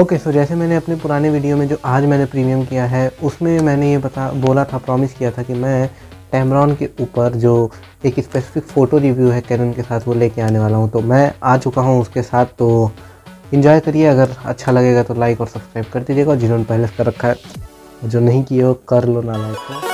Okay so जैसे मैंने अपने पुराने वीडियो में जो आज मैंने प्रीमियम किया है, उसमें मैंने ये बता, बोला था प्रॉमिस किया था कि मैं टैमरॉन के ऊपर जो एक स्पेसिफिक फ़ोटो रिव्यू है कैनन के साथ वो लेके आने वाला हूँ। तो मैं आ चुका हूँ उसके साथ तो इन्जॉय करिए। अगर अच्छा लगेगा तो लाइक और सब्सक्राइब कर दीजिएगा। जिन्होंने पहले कर रखा है, जो नहीं किए वो कर लो ना like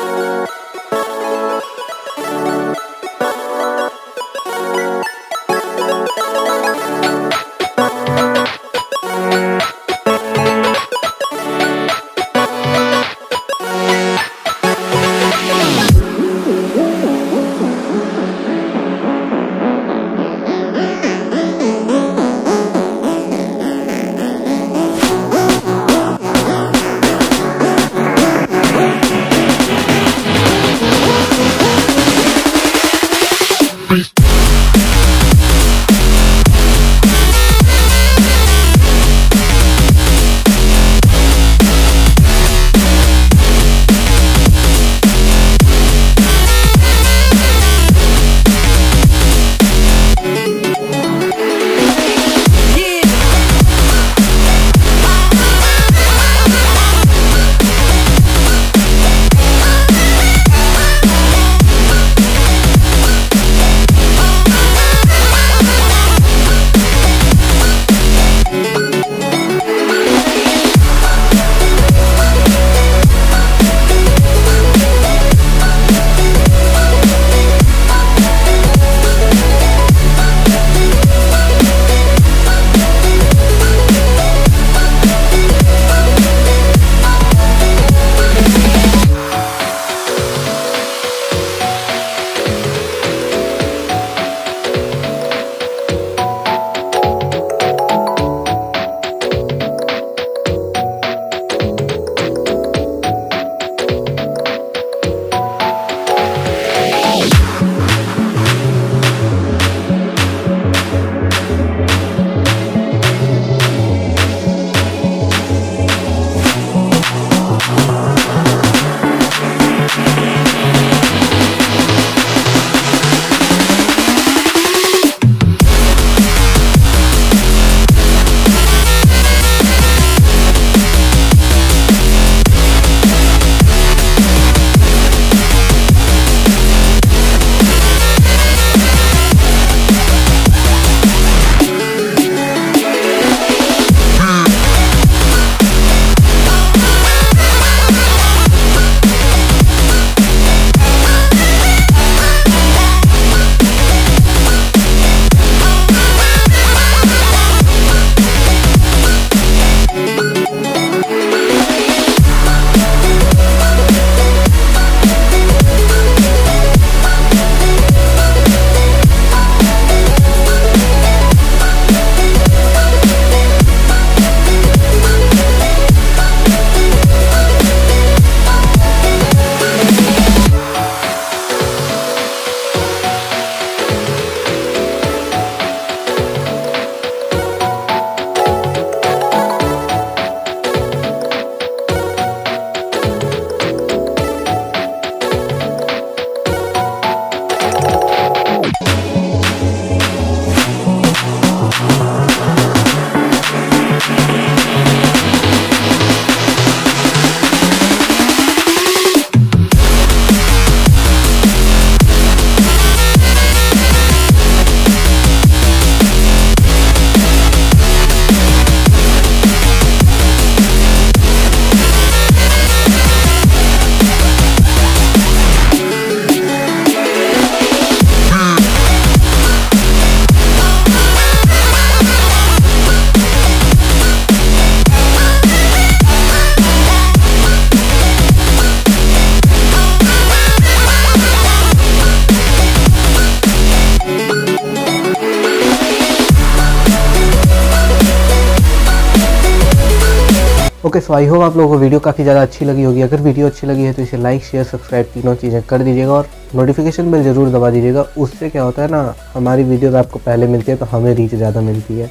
okay so I hope आप लोगों को वीडियो काफ़ी ज़्यादा अच्छी लगी होगी। अगर वीडियो अच्छी लगी है तो इसे लाइक शेयर सब्सक्राइब तीनों चीज़ें कर दीजिएगा और नोटिफिकेशन बेल ज़रूर दबा दीजिएगा। उससे क्या होता है ना हमारी वीडियोस आपको पहले मिलती है तो हमें रीच ज़्यादा मिलती है।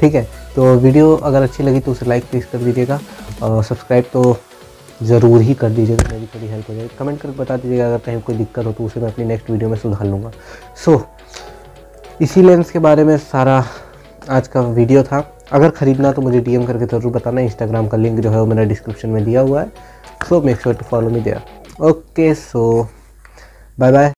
ठीक है तो वीडियो अगर अच्छी लगी तो उसे लाइक प्लीज़ कर दीजिएगा और सब्सक्राइब तो ज़रूर ही कर दीजिएगा। मेरी थोड़ी हेल्प हो जाएगी कमेंट करके बता दीजिएगा अगर कहीं कोई दिक्कत हो तो उसे मैं अपनी नेक्स्ट वीडियो में सुधार लूँगा। सो so, इसी लेंस के बारे में सारा आज का वीडियो था। अगर ख़रीदना तो मुझे डीएम करके ज़रूर बताना इंस्टाग्राम का लिंक जो है वो मेरा डिस्क्रिप्शन में दिया हुआ है। So make sure to follow me there okay so bye bye